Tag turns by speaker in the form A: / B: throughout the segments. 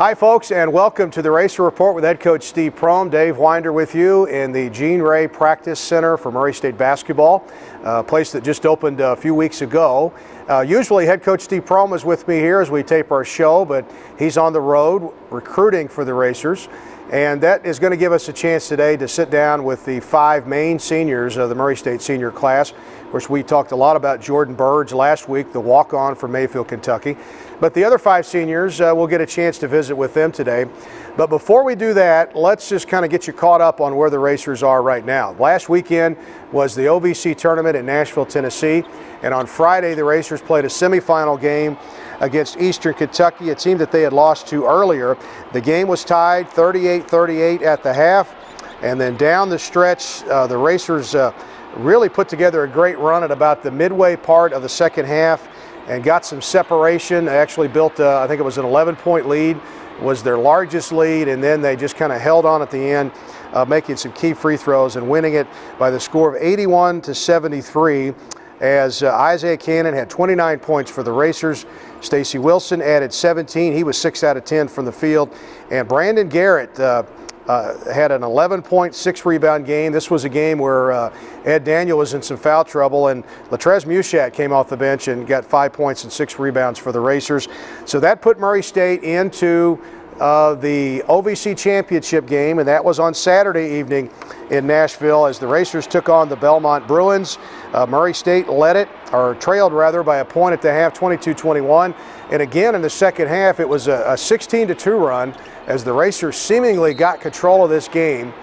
A: Hi, folks, and welcome to the Racer Report with head coach Steve Prohm. Dave Winder with you in the Gene Ray Practice Center for Murray State Basketball, a place that just opened a few weeks ago. Uh, usually, head coach Steve Prohm is with me here as we tape our show, but he's on the road recruiting for the Racers. And that is going to give us a chance today to sit down with the five main seniors of the Murray State senior class. Of course, we talked a lot about Jordan Burge last week, the walk on from Mayfield, Kentucky. But the other five seniors, uh, we'll get a chance to visit with them today. But before we do that, let's just kind of get you caught up on where the racers are right now. Last weekend was the OVC tournament in Nashville, Tennessee. And on Friday, the racers played a semifinal game against Eastern Kentucky, a team that they had lost to earlier. The game was tied 38 38 at the half. And then down the stretch, uh, the racers uh, really put together a great run at about the midway part of the second half and got some separation. They actually built, I think it was an 11 point lead, was their largest lead, and then they just kind of held on at the end, uh, making some key free throws and winning it by the score of 81 to 73. As uh, Isaiah Canaan had 29 points for the Racers, Stacy Wilson added 17. He was 6 out of 10 from the field. And Brandon Garrett uh, uh, had an 11.6 rebound game. This was a game where uh, Ed Daniel was in some foul trouble, and Latreze Mushatt came off the bench and got five points and six rebounds for the Racers. So that put Murray State into uh, the OVC championship game, and that was on Saturday evening in Nashville as the Racers took on the Belmont Bruins. Uh, Murray State led it, or trailed rather, by a point at the half, 22-21. And again in the second half, it was a, a 16-2 run as the Racers seemingly got control of this game,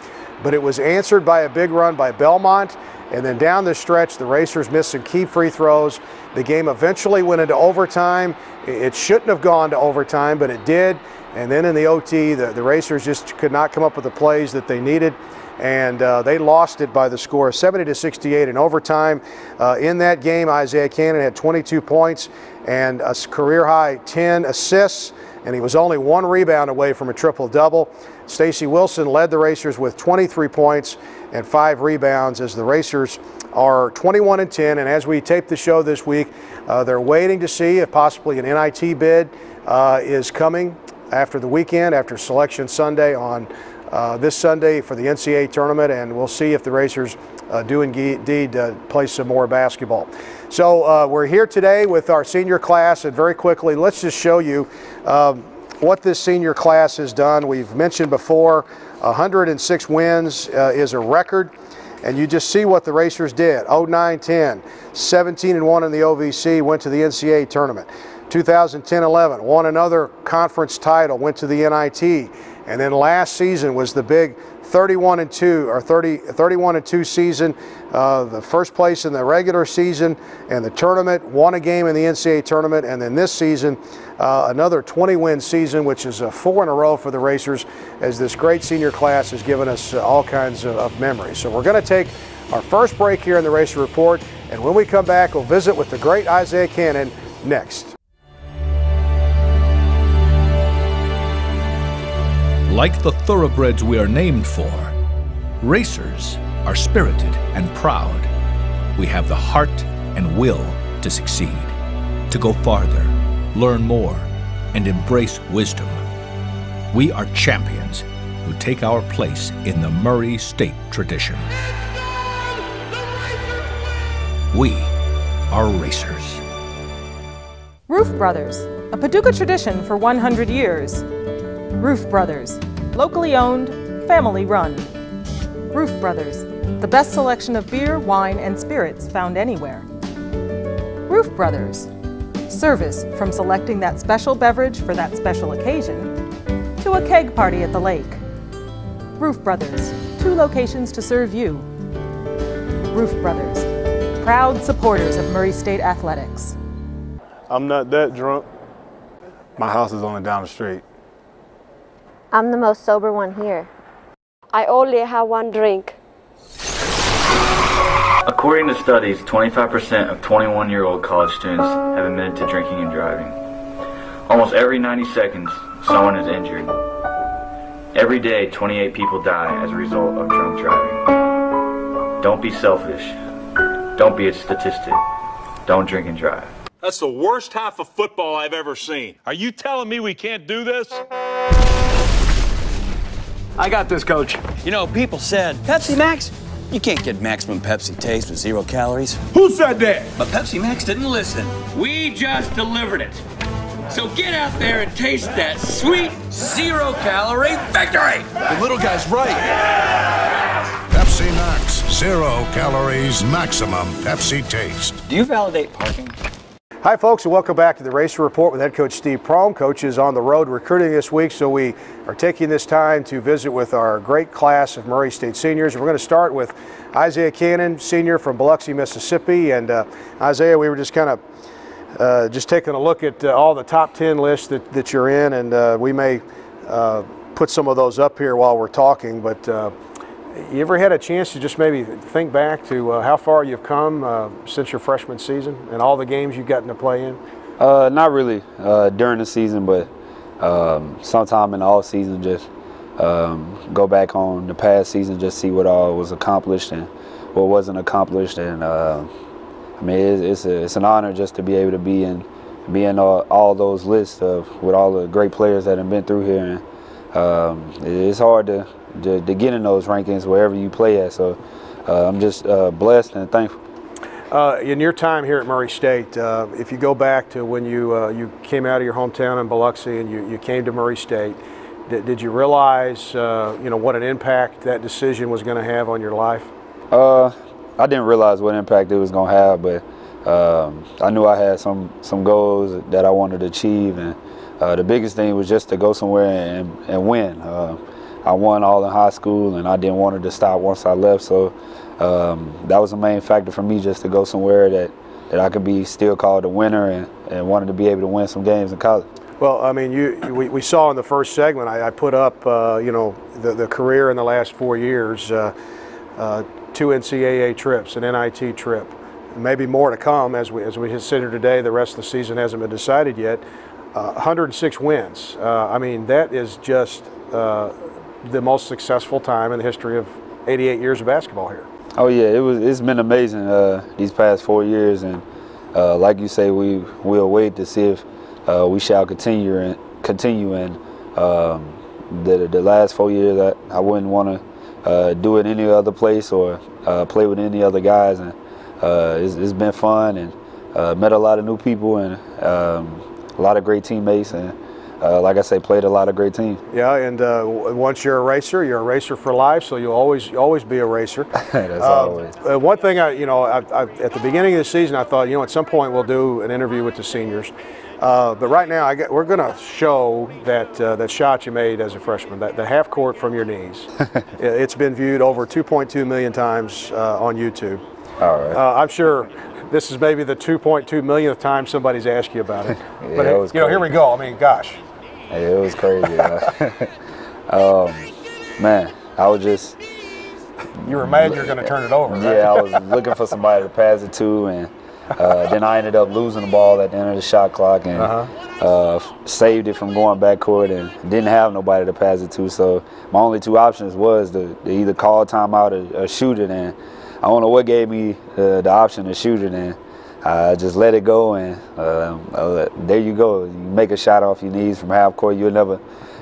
A: but it was answered by a big run by Belmont. And then down the stretch, the Racers missed some key free throws. The game eventually went into overtime. It shouldn't have gone to overtime, but it did. And then in the OT, the, the Racers just could not come up with the plays that they needed and uh, they lost it by the score of 70 to 68 in overtime. Uh, in that game, Isaiah Canaan had 22 points and a career high 10 assists and he was only one rebound away from a triple double. Stacy Wilson led the Racers with 23 points and five rebounds as the Racers are 21 and 10. And as we tape the show this week, uh, they're waiting to see if possibly an NIT bid uh, is coming after the weekend, after Selection Sunday on uh, this Sunday for the NCAA tournament, and we'll see if the Racers uh, do indeed uh, play some more basketball. So uh, we're here today with our senior class, and very quickly, let's just show you um, what this senior class has done. We've mentioned before 106 wins uh, is a record. And you just see what the Racers did. 09-10, 17 and 1 in the OVC, went to the NCAA tournament. 2010-11, won another conference title, went to the NIT. And then last season was the big 31 and 2 or 30 31 and 2 season, uh, the first place in the regular season and the tournament, won a game in the NCAA tournament, and then this season uh, another 20 win season, which is a four in a row for the Racers, as this great senior class has given us uh, all kinds of, of memories. So we're going to take our first break here in the Racer Report, and when we come back, we'll visit with the great Isaiah Canaan next.
B: Like the thoroughbreds we are named for, racers are spirited and proud. We have the heart and will to succeed, to go farther, learn more, and embrace wisdom. We are champions who take our place in the Murray State tradition. We are racers.
C: Roof Brothers, a Paducah tradition for 100 years. Roof Brothers, locally owned, family run. Roof Brothers, the best selection of beer, wine, and spirits found anywhere. Roof Brothers, service from selecting that special beverage for that special occasion to a keg party at the lake. Roof Brothers, two locations to serve you. Roof Brothers, proud supporters of Murray State Athletics.
D: I'm not that drunk. My house is only down the street.
E: I'm the most sober one here.
F: I only have one drink.
G: According to studies, 25% of 21 year old college students have admitted to drinking and driving. Almost every 90 seconds, someone is injured. Every day, 28 people die as a result of drunk driving. Don't be selfish. Don't be a statistic. Don't drink and drive.
H: That's the worst half of football I've ever seen. Are you telling me we can't do this?
I: I got this, coach.
J: You know, people said, Pepsi Max? You can't get maximum Pepsi taste with zero calories.
I: Who said that?
J: But Pepsi Max didn't listen.
K: We just delivered it. So get out there and taste that sweet zero calorie victory.
L: The little guy's right. Pepsi Max, zero calories, maximum Pepsi taste.
J: Do you validate parking?
A: Hi, folks, and welcome back to the Racer Report with head coach Steve Prohm. Coach is on the road recruiting this week, so we are taking this time to visit with our great class of Murray State seniors. We're going to start with Isaiah Canaan, senior from Biloxi, Mississippi. And uh, Isaiah, we were just kind of uh, just taking a look at uh, all the top 10 lists that, that you're in, and uh, we may uh, put some of those up here while we're talking. But uh, you ever had a chance to just maybe think back to uh, how far you've come uh, since your freshman season and all the games you've gotten to play in?
M: Uh, not really uh, during the season, but um, sometime in the off season, just um, go back on the past season, just see what all was accomplished and what wasn't accomplished. And uh, I mean, it's it's, a, it's, an honor just to be able to be in be in all, all, those lists of with all the great players that have been through here. And um, it's hard to to, to, get in those rankings wherever you play at. So uh, I'm just uh, blessed and thankful.
A: Uh, in your time here at Murray State, uh, if you go back to when you uh, you came out of your hometown in Biloxi and you, you came to Murray State, did, did you realize uh, you know what an impact that decision was going to have on your life?
M: I didn't realize what impact it was going to have, but um, I knew I had some some goals that I wanted to achieve, and the biggest thing was just to go somewhere and, and win. I won all in high school, and I didn't want it to stop once I left. So um, that was the main factor for me, just to go somewhere that, that I could be still called a winner and, and wanted to be able to win some games in college.
A: Well, I mean, you we, we saw in the first segment, I, I put up, uh, you know, the, the career in the last four years, uh, uh, two NCAA trips, an NIT trip, maybe more to come as we as we consider today. The rest of the season hasn't been decided yet. 106 uh, wins. Uh, I mean, that is just uh, the most successful time in the history of 88 years of basketball here.
M: Oh yeah, it was. It's been amazing uh, these past four years, and uh, like you say, we will wait to see if uh, we shall continue and continue. And um, the the last four years, I, I wouldn't want to do it any other place or play with any other guys, and it's, it's been fun and met a lot of new people and um, a lot of great teammates and uh, like I say, played a lot of great teams.
A: Yeah, and uh, once you're a racer, you're a racer for life, so you'll always always be a racer.
M: That's uh, always.
A: Uh, one thing, I, you know, I, I, at the beginning of the season, I thought, you know, at some point we'll do an interview with the seniors. Uh, but right now, get, we're going to show that uh, that shot you made as a freshman, that the half court from your knees. it's been viewed over 2.2 million times on YouTube.
M: All right.
A: I'm sure this is maybe the 2.2 millionth time somebody's asked you about it.
M: yeah,
A: but
M: it,
A: you know, here we go. I mean, gosh.
M: It was crazy. um, man, I was just.
A: You were mad you were going to turn it over.
M: Right? Yeah, I was looking for somebody to pass it to, and uh, then I ended up losing the ball at the end of the shot clock and uh-huh. uh, saved it from going backcourt and didn't have nobody to pass it to. So my only two options was to, to either call timeout or, or, shoot it. And I don't know what gave me uh, the option to shoot it. And I just let it go, and uh, there you go. You make a shot off your knees from half court. You'll never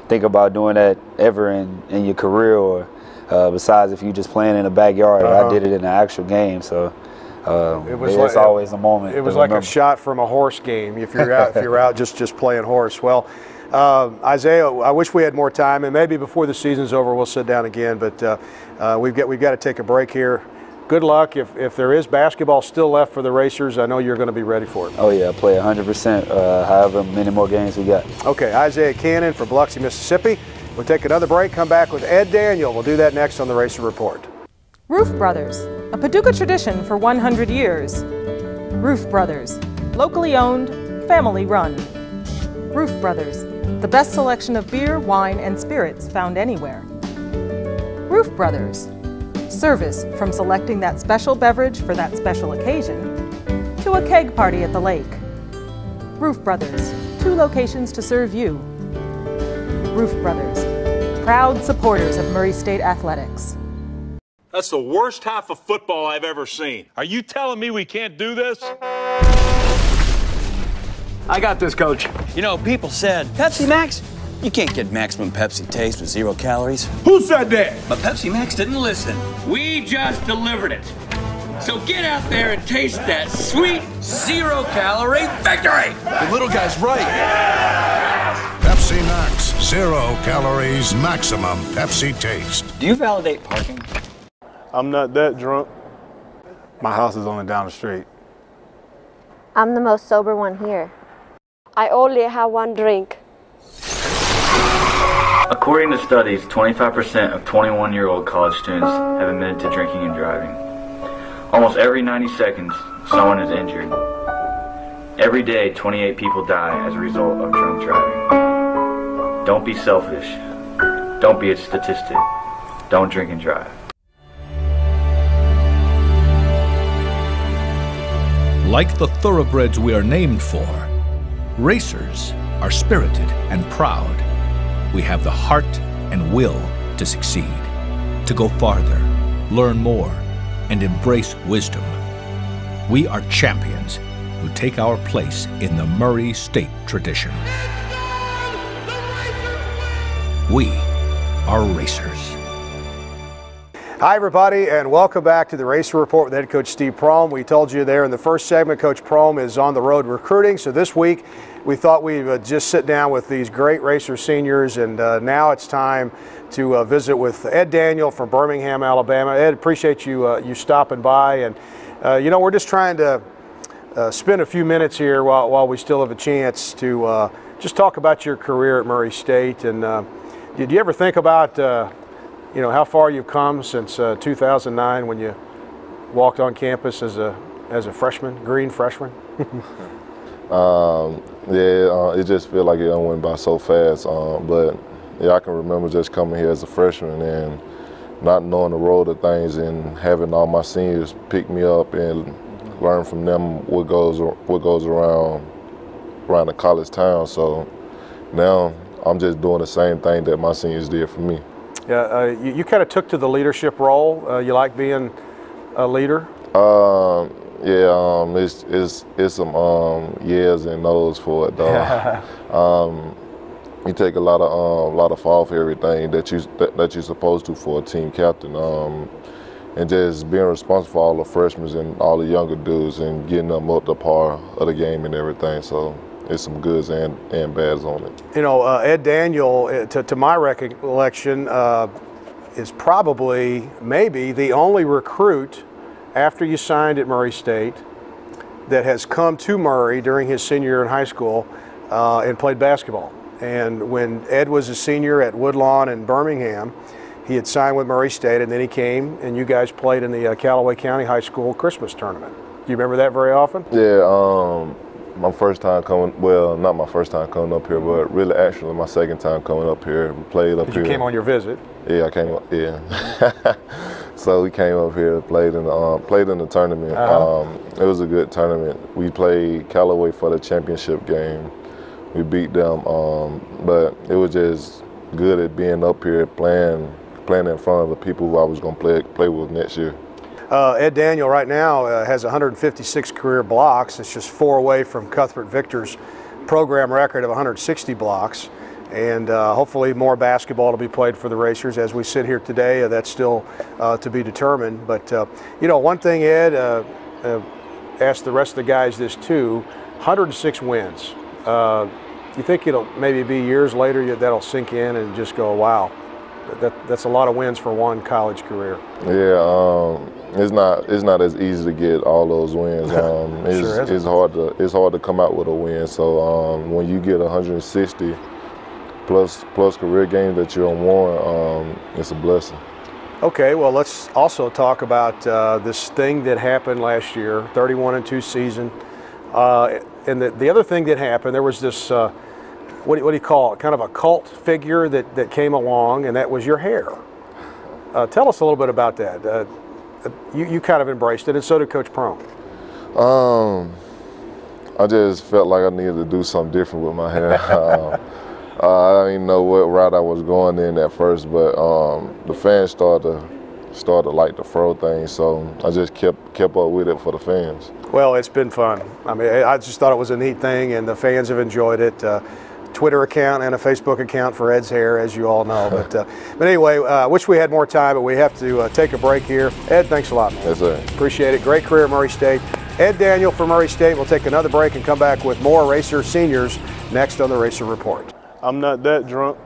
M: think about doing that ever in, in your career, or uh, besides if you're just playing in the backyard. Uh-huh. I did it in the actual game, so. Uh, it was like, always a moment.
A: It was like remember. a shot from a horse game. If you're out, if you're out just just playing horse. Well, uh, Isaiah, I wish we had more time, and maybe before the season's over, we'll sit down again. But uh, uh we've got we've got to take a break here good luck. If, if there is basketball still left for the Racers, I know you're going to be ready for it.
M: Oh, yeah, play 100%, uh, however many more games we got.
A: Okay, Isaiah Canaan from Biloxi, Mississippi. We'll take another break, come back with Ed Daniel. We'll do that next on the Racer Report.
C: Roof Brothers, a Paducah tradition for 100 years. Roof Brothers, locally owned, family run. Roof Brothers, the best selection of beer, wine, and spirits found anywhere. Roof Brothers, Service from selecting that special beverage for that special occasion to a keg party at the lake. Roof Brothers, two locations to serve you. Roof Brothers, proud supporters of Murray State Athletics.
H: That's the worst half of football I've ever seen. Are you telling me we can't do this?
I: I got this, coach.
J: You know, people said, Pepsi Max? You can't get maximum Pepsi taste with zero calories.
I: Who said that?
J: But Pepsi Max didn't listen.
K: We just delivered it. So get out there and taste that sweet zero calorie victory.
I: The little guy's right.
L: Pepsi Max, zero calories, maximum Pepsi taste.
J: Do you validate parking?
D: I'm not that drunk. My house is only down the street.
E: I'm the most sober one here.
F: I only have one drink.
G: According to studies, 25% of 21 year old college students have admitted to drinking and driving. Almost every 90 seconds, someone is injured. Every day, 28 people die as a result of drunk driving. Don't be selfish. Don't be a statistic. Don't drink and drive.
B: Like the thoroughbreds we are named for, racers are spirited and proud. We have the heart and will to succeed, to go farther, learn more, and embrace wisdom. We are champions who take our place in the Murray State tradition. We are racers.
A: Hi, everybody, and welcome back to the Racer Report with head coach Steve Prohm. We told you there in the first segment, Coach Prohm is on the road recruiting. So this week, we thought we would just sit down with these great racer seniors, and uh, now it's time to uh, visit with Ed Daniel from Birmingham, Alabama. Ed, appreciate you uh, you stopping by, and uh, you know we're just trying to uh, spend a few minutes here while, while we still have a chance to uh, just talk about your career at Murray State. And did you ever think about you know how far you've come since uh, 2009 when you walked on campus as a as a freshman, green freshman.
N: um, yeah, uh, it just feels like it went by so fast. Um, but yeah, I can remember just coming here as a freshman and not knowing the road of things and having all my seniors pick me up and learn from them what goes what goes around around the college town. So now I'm just doing the same thing that my seniors did for me.
A: Yeah, uh, you, you kind of took to the leadership role. Uh, you like being a leader?
N: Um, yeah, um, it's it's it's some um, years and no's for it though. um, you take a lot of um, lot of fall for everything that you that, that, you're supposed to for a team captain, um, and just being responsible for all the freshmen and all the younger dudes and getting them up to par of the game and everything. So there's some goods and, and bads on it.
A: You know, uh, Ed Daniel, uh, to, to my recollection, uh, is probably maybe the only recruit after you signed at Murray State that has come to Murray during his senior year in high school uh, and played basketball. And when Ed was a senior at Woodlawn in Birmingham, he had signed with Murray State, and then he came, and you guys played in the uh, Callaway County High School Christmas tournament. Do you remember that very often?
N: Yeah, um, my first time coming, well, not my first time coming up here, but really actually my second time coming up here. We played up here.
A: You came on your visit.
N: Yeah, I came up. Yeah. so we came up here, played in the um, played in the tournament. Uh-huh. Um, it was a good tournament. We played Callaway for the championship game. We beat them, um, but it was just good at being up here playing playing in front of the people who I was going to play play with next year.
A: Uh, Ed Daniel right now uh, has 156 career blocks. It's just four away from Cuthbert Victor's program record of 160 blocks. And uh, hopefully more basketball to be played for the Racers as we sit here today. Uh, that's still uh, to be determined. But, uh, you know, one thing, Ed, asked the rest of the guys this too 106 wins. you think it'll maybe be years later that'll sink in and just go, wow, that, that's a lot of wins for one college career.
N: Yeah, um, it's not it's not as easy to get all those wins. Um, it's, sure it's hard to it's hard to come out with a win. So um, when you get 160 plus plus career games that you're on, um, it's a blessing.
A: Okay, well let's also talk about uh, this thing that happened last year, 31 and two season, uh, and the the other thing that happened there was this. Uh, what, what do you call it? Kind of a cult figure that, that came along, and that was your hair. Uh, tell us a little bit about that. Uh, you, you kind of embraced it, and so did Coach Prohm.
N: Um, I just felt like I needed to do something different with my hair. uh, I didn't know what route I was going in at first, but um, the fans started to started to like the fro thing. So I just kept kept up with it for the fans.
A: Well, it's been fun. I mean, I just thought it was a neat thing, and the fans have enjoyed it. Uh, Twitter account and a Facebook account for Ed's hair, as you all know. But uh, but anyway, I uh, wish we had more time, but we have to uh, take a break here. Ed, thanks a lot, man.
N: Yes, sir.
A: Appreciate it. Great career at Murray State. Ed Daniel from Murray State. We'll take another break and come back with more Racer seniors next on the Racer Report.
D: I'm not that drunk.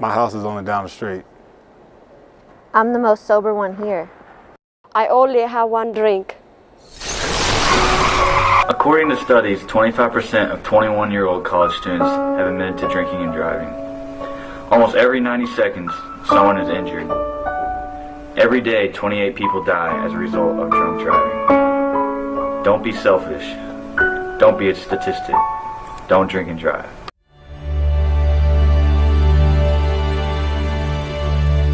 D: My house is only down the street.
E: I'm the most sober one here.
F: I only have one drink.
G: According to studies, 25% of 21 year old college students have admitted to drinking and driving. Almost every 90 seconds, someone is injured. Every day, 28 people die as a result of drunk driving. Don't be selfish. Don't be a statistic. Don't drink and drive.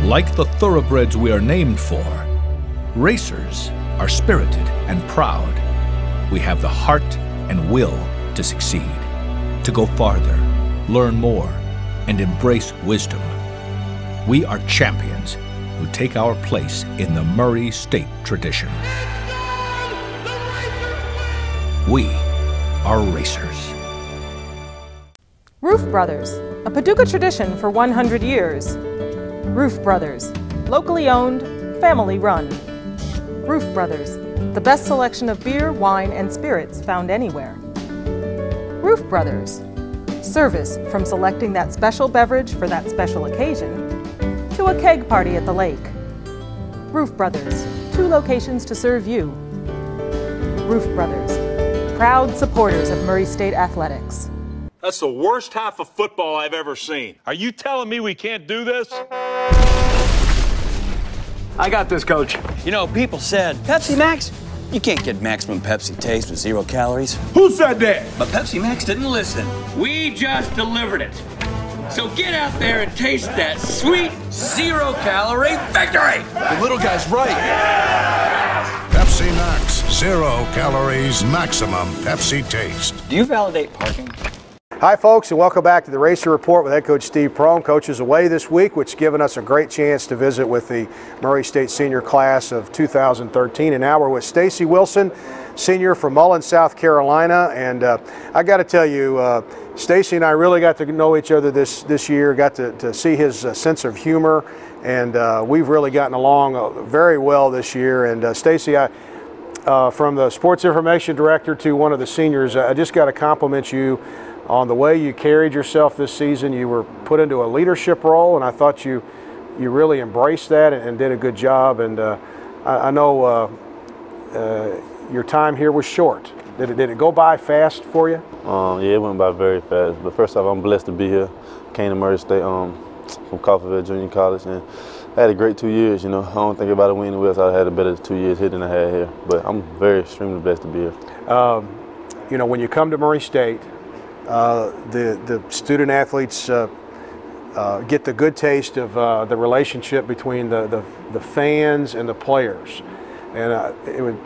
B: Like the thoroughbreds we are named for, racers are spirited and proud we have the heart and will to succeed, to go farther, learn more, and embrace wisdom. We are champions who take our place in the Murray State tradition. We are racers.
C: Roof Brothers, a Paducah tradition for 100 years. Roof Brothers, locally owned, family run. Roof Brothers, the best selection of beer, wine, and spirits found anywhere. Roof Brothers. Service from selecting that special beverage for that special occasion to a keg party at the lake. Roof Brothers. Two locations to serve you. Roof Brothers. Proud supporters of Murray State Athletics.
H: That's the worst half of football I've ever seen. Are you telling me we can't do this?
I: I got this, coach.
J: You know, people said, Pepsi Max, you can't get maximum Pepsi taste with zero calories.
I: Who said that?
J: But Pepsi Max didn't listen.
K: We just delivered it. So get out there and taste that sweet zero calorie victory.
I: The little guy's right.
L: Pepsi Max, zero calories, maximum Pepsi taste.
J: Do you validate parking?
A: Hi, folks, and welcome back to the Racer Report with head coach Steve Prohm. Coach is away this week, which has given us a great chance to visit with the Murray State senior class of 2013. And now we're with Stacy Wilson, senior from Mullins, South Carolina. And uh, I got to tell you, uh, Stacy and I really got to know each other this, this year, got to, to see his uh, sense of humor, and uh, we've really gotten along uh, very well this year. And uh, Stacy, I. from the sports information director to one of the seniors, I just got to compliment you on the way you carried yourself this season. You were put into a leadership role, and I thought you you really embraced that and, and did a good job. And uh, I, I, know uh, uh, your time here was short. Did it, did it go by fast for you?
O: Um, yeah, it went by very fast. But first off, I'm blessed to be here. Came to Murray State um, from Coffeyville Junior College, and I had a great two years. You know, I don't think about it winning West. I had a better two years here than I had here. But I'm very extremely blessed to be here.
A: Um, you know, when you come to Murray State, the, the student athletes uh, uh, get the good taste of uh, the relationship between the, the, the, fans and the players. And uh, it would,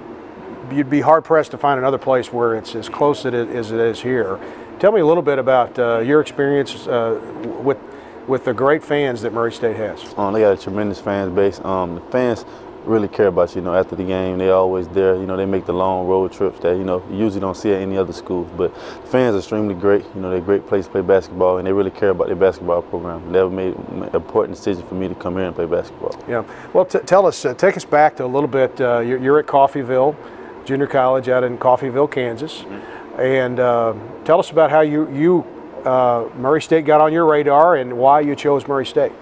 A: you'd be hard pressed to find another place where it's as close as it is here. Tell me a little bit about your experience with, with the great fans that Murray State has.
O: Um, they got a tremendous fan base. Um, the fans really care about you. You know, after the game, they're always there. You know, they make the long road trips that you know you usually don't see at any other schools. But the fans are extremely great. You know, they're a great place to play basketball, and they really care about their basketball program. They have made an important decision for me to come here and play basketball.
A: Yeah. Well, tell us, uh, take us back to a little bit. Uh, you're, you're, at Coffeyville Junior College out in Coffeyville, Kansas, mm-hmm. and uh, tell us about how you you uh, Murray State got on your radar and why you chose Murray State.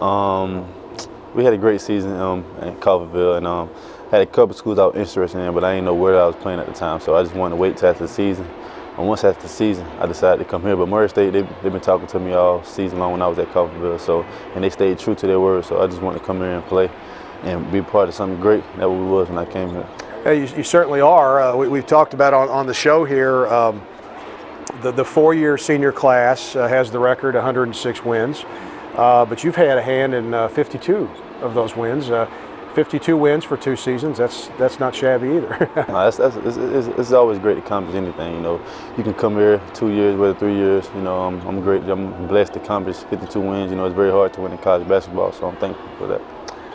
O: Um, we had a great season um, in Coffeyville, and um, had a couple schools I was interested in, but I didn't know where I was playing at the time, so I just wanted to wait till after the season. And once after the season, I decided to come here. But Murray State, they, they've been talking to me all season long when I was at Coffeyville, so and they stayed true to their word. So I just wanted to come here and play and be part of something great. That we was when I came here.
A: Yeah, you, you certainly are. Uh, we, have talked about on, on the show here. Um, the, the four-year senior class uh, has the record 106 wins, uh, but you've had a hand in uh, 52 of those wins. Uh, 52 wins for two seasons. That's that's not shabby either.
O: no, that's, that's, it's, it's, it's, always great to accomplish anything. You know, you can come here two years, whether three years. You know, I'm, I'm great. I'm blessed to accomplish 52 wins. You know, it's very hard to win in college basketball, so I'm thankful for that.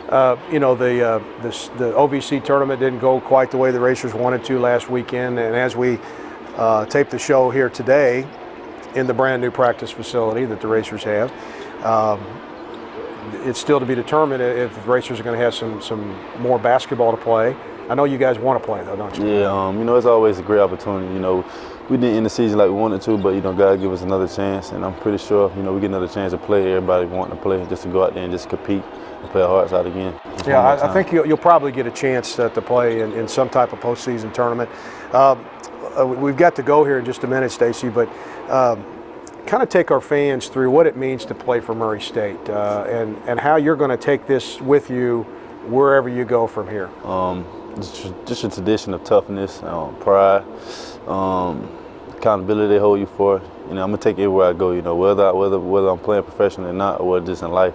A: Uh, you know, the, uh, the, the OVC tournament didn't go quite the way the racers wanted to last weekend, and as we uh, tape the show here today in the brand new practice facility that the racers have, um, it's still to be determined if the racers are going to have some, some more basketball to play. I know you guys want to play though, don't you?
O: Yeah, um, you know, it's always a great opportunity. You know, we didn't end the season like we wanted to, but you know, God give us another chance, and I'm pretty sure you know we get another chance to play. Everybody wanting to play, just to go out there and just compete and play our hearts out again. Just
A: yeah, I, I, think you'll, you'll, probably get a chance uh, to play in, in, some type of postseason tournament. Um, uh, we've got to go here in just a minute, Stacy, but. Um, kind of take our fans through what it means to play for Murray State uh, and, and how you're going to take this with you wherever you go from here.
O: Um, just a tradition of toughness, um, pride, um, accountability they hold you for. You know, I'm gonna take it where I go. You know, whether I, whether whether I'm playing professionally or not, or just in life,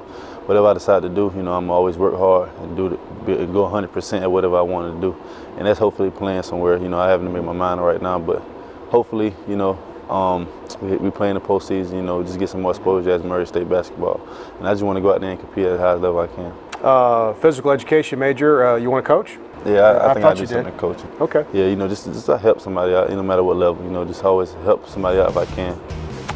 O: whatever I decide to do, you know, I'm always work hard and do the, go 100% at whatever I want to do, and that's hopefully playing somewhere. You know, I haven't made my mind right now, but hopefully, you know, um, we, play in the postseason. You know, just get some more exposure as Murray State basketball, and I just want to go out there and compete at the highest level I can.
A: Uh, physical education major. Uh, you want to coach?
O: Yeah, I, I, think I,
A: I
O: do something did. coaching.
A: Okay.
O: Yeah, you know, just just help somebody out, no matter what level. You know, just always help somebody out if I can.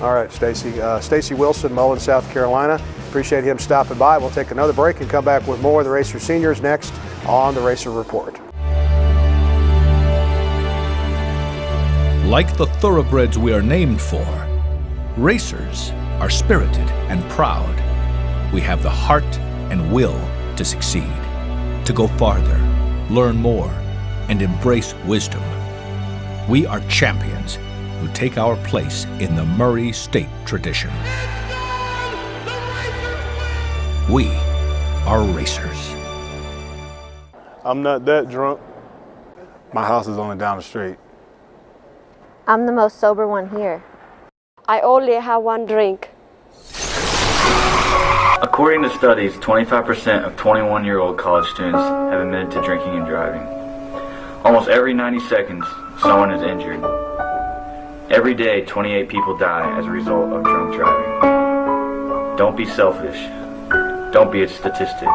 A: All right, Stacy. Uh, Stacy Wilson, Mullins, South Carolina. Appreciate him stopping by. We'll take another break and come back with more of the Racer Seniors next on the Racer Report.
B: Like the thoroughbreds we are named for, racers are spirited and proud. We have the heart and will to succeed, to go farther learn more, and embrace wisdom. We are champions who take our place in the Murray State tradition. We are racers.
D: I'm not that drunk. My house is only down the street.
E: I'm the most sober one here.
F: I only have one drink.
G: According to studies, 25% of 21 year old college students have admitted to drinking and driving. Almost every 90 seconds, someone is injured. Every day, 28 people die as a result of drunk driving. Don't be selfish. Don't be a statistic.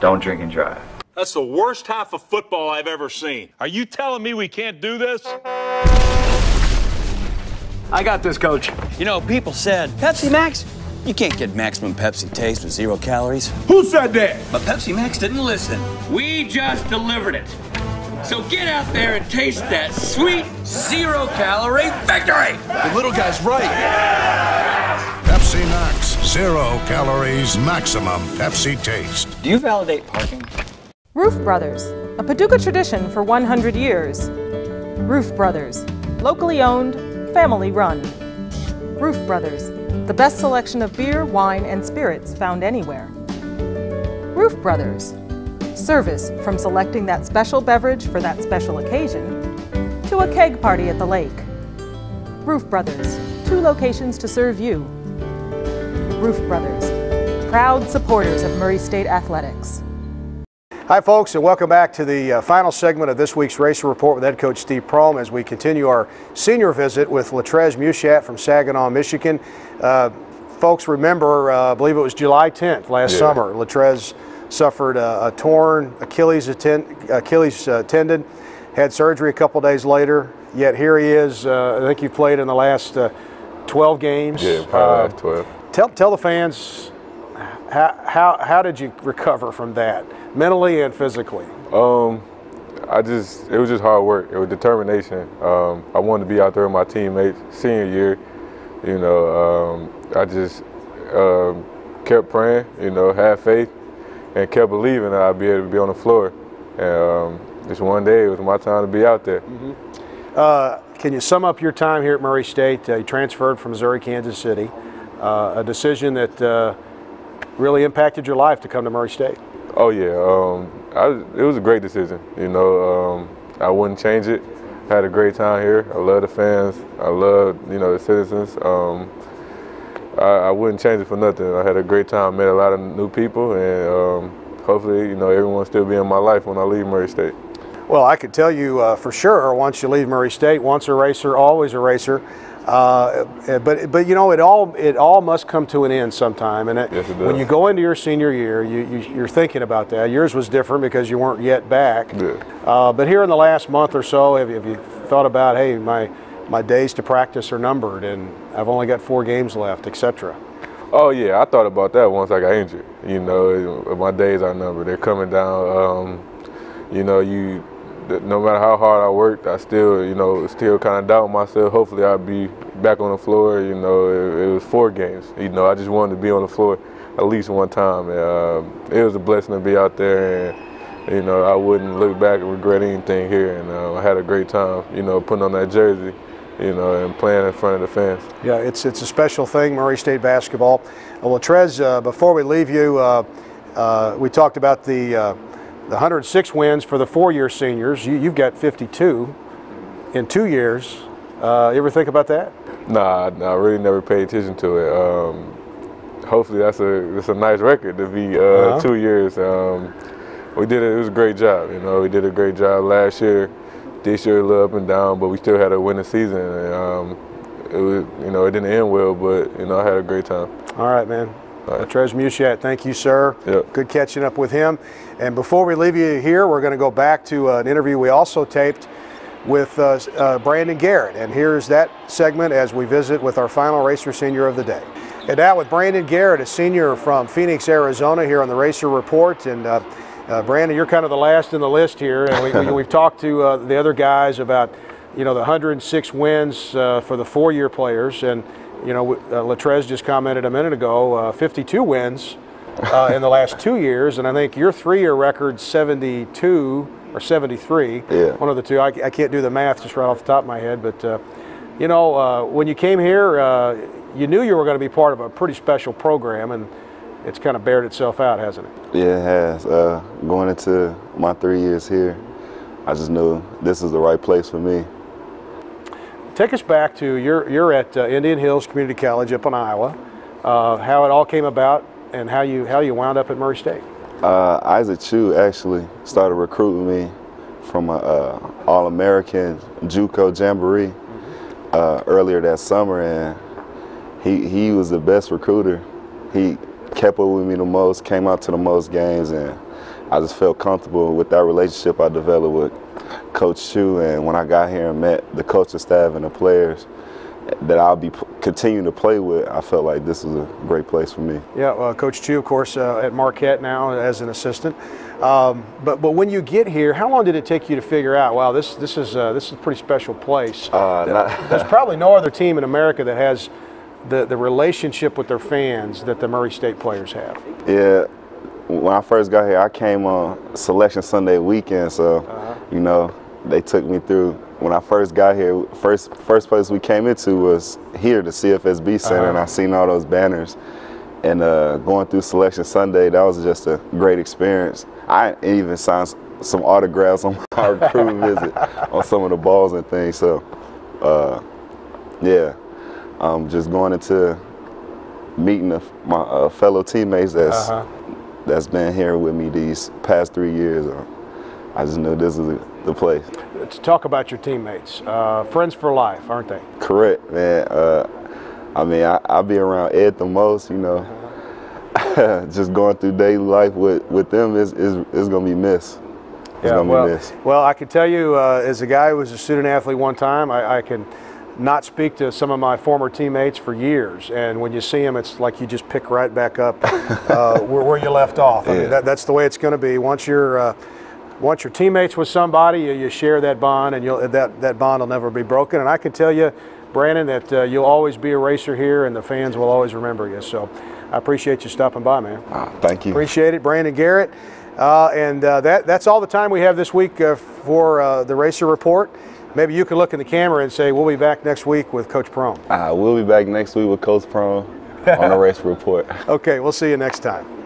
G: Don't drink and drive.
H: That's the worst half of football I've ever seen. Are you telling me we can't do this?
I: I got this, coach.
J: You know, people said, Pepsi Max, you can't get maximum Pepsi taste with zero calories.
I: Who said that?
J: But Pepsi Max didn't listen.
K: We just delivered it. So get out there and taste that sweet zero calorie victory.
I: The little guy's right.
L: Pepsi Max, zero calories, maximum Pepsi taste.
J: Do you validate parking?
C: Roof Brothers, a Paducah tradition for 100 years. Roof Brothers, locally owned, family run. Roof Brothers, the best selection of beer, wine, and spirits found anywhere. Roof Brothers, service from selecting that special beverage for that special occasion to a keg party at the lake. Roof Brothers, two locations to serve you. Roof Brothers, proud supporters of Murray State Athletics.
A: Hi, folks, and welcome back to the uh, final segment of this week's Racer Report with head coach Steve Prohm as we continue our senior visit with Latreze Mushatt from Saginaw, Michigan. Uh, folks, remember, uh, I believe it was July 10th last yeah. summer, Latreze suffered a, a torn Achilles, Achilles uh, tendon, had surgery a couple days later, yet here he is. Uh, I think you played in the last uh, 12 games.
D: Yeah, probably 12.
A: Tell, tell the fans how, how, how did you recover from that, mentally and physically?
D: Um, I just, it was just hard work. It was determination. Um, I wanted to be out there with my teammates senior year. You know, um, I just um, kept praying, you know, had faith, and kept believing that I'd be able to be on the floor. And um, just one day, it was my time to be out there.
A: Mm -hmm. uh, can you sum up your time here at Murray State? Uh, you transferred from Missouri, Kansas City. Uh, a decision that uh, really impacted your life to come to Murray State?
D: Oh yeah, um, I, it was a great decision. You know, um, I wouldn't change it. Had a great time here. I love the fans. I love you know the citizens. Um, I, I, wouldn't change it for nothing. I had a great time. Met a lot of new people, and um, hopefully, you know, everyone still be in my life when I leave Murray State.
A: Well, I could tell you uh, for sure. Once you leave Murray State, once a racer, always a racer. Uh, but but you know it all it all must come to an end sometime. And it,
D: Yes, it
A: when you go into your senior year, you, you you're thinking about that. Yours was different because you weren't yet back.
D: Yeah.
A: Uh, but here in the last month or so, have, you- have you thought about hey my my days to practice are numbered and I've only got four games left, etc.
D: Oh yeah, I thought about that once I got injured. You know, my days are numbered. They're coming down. Um, you know, you no matter how hard I worked, I still, you know, still kind of doubt myself. Hopefully, I'll be back on the floor. You know, it, it was four games. You know, I just wanted to be on the floor at least one time. And, um, it was a blessing to be out there, and you know, I wouldn't look back and regret anything here. And uh, I had a great time. You know, putting on that jersey. You know, and playing in front of the fans.
A: Yeah, it's it's a special thing, Murray State basketball. Well, Trez, uh, before we leave you, uh, uh, we talked about the uh, the 106 wins for the four-year seniors. You, you've got 52 in two years. Uh, you ever think about that?
D: Nah, nah, I really never paid attention to it. Um, hopefully, that's a that's a nice record to be uh,
A: Uh-huh.
D: two years. Um, we did it. It was a great job. You know, we did a great job last year. This year, a little up and down, but we still had a winning season. And, um, it was, you know, it didn't end well, but you know, I had a great time.
A: All right, man. Uh, Trez Mushatt, thank you, sir. Good catching up with him. And before we leave you here, we're going to go back to uh, an interview we also taped with uh, uh, Brandon Garrett. And here's that segment as we visit with our final Racer Senior of the day. And now with Brandon Garrett, a senior from Phoenix, Arizona, here on the Racer Report. And uh, uh, Brandon, you're kind of the last in the list here. And we, we, we've talked to uh, the other guys about, you know, the 106 wins uh, for the four-year players. And, you know, uh, Latreze just commented a minute ago, uh, 52 wins uh, in the last two years. And I think your three-year record, 72 or 73.
P: Yeah.
A: One of the two. I, I can't do the math just right off the top of my head. But, uh, you know, uh, when you came here, uh, you knew you were going to be part of a pretty special program. And it's kind of bared itself out, hasn't it?
P: Yeah, it has. Uh, going into my three years here, I just knew this is the right place for me.
A: Take us back to you're you're at uh, Indian Hills Community College up in Iowa. Uh, how it all came about and how you how you wound up at Murray State.
P: Uh, Isaac Chew actually started recruiting me from a uh, All-American JUCO Jamboree uh, earlier that summer, and he he was the best recruiter. He kept up with me the most, came out to the most games, and I just felt comfortable with that relationship I developed with Coach Chew. And when I got here and met the coaching staff and the players that I'll be p- continuing to play with, I felt like this was a great place for me.
A: Yeah, well, Coach Chew, of course, uh, at Marquette now as an assistant. Um, but but when you get here, how long did it take you to figure out? Wow, this this is uh, this is a pretty special place.
P: Uh, not-
A: There's probably no other team in America that has the the relationship with their fans that the Murray State players have.
P: Yeah, when I first got here, I came on Selection Sunday weekend, so you know they took me through. When I first got here, first first place we came into was here, the CFSB Center, and
A: Uh-huh.
P: I seen all those banners. And uh, going through Selection Sunday, that was just a great experience. I even signed some autographs on my recruit visit on some of the balls and things. So, uh, yeah, um, just going into meeting my uh, fellow teammates that's
A: Uh-huh.
P: That's been here with me these past three years. Uh, I just know this is the, place.
A: To talk about your teammates, uh, friends for life, aren't they?
P: Correct, man. Uh, I mean, I, I be around Ed the most, you know. just going through daily life with, with them is, is, is going to be missed. It's
A: Yeah, well, well, I can tell you, uh, as a guy who was a student athlete one time, I, I can not speak to some of my former teammates for years. And when you see them, it's like you just pick right back up uh, where, where you left off. I
P: Yeah.
A: mean, that, that's the way it's going to be. Once you're uh, once you're teammates with somebody, you, you share that bond, and you'll, that that bond will never be broken. And I can tell you, Brandon, that uh, you'll always be a racer here, and the fans will always remember you. So, I appreciate you stopping by, man.
P: Ah, Thank you.
A: Appreciate it, Brandon Garrett. Uh, and uh, that, that's all the time we have this week uh, for uh, the Racer Report. Maybe you can look in the camera and say, we'll be back next week with Coach Prohm.
P: Uh, we'll be back next week with Coach Prone on the race report.
A: Okay, we'll see you next time.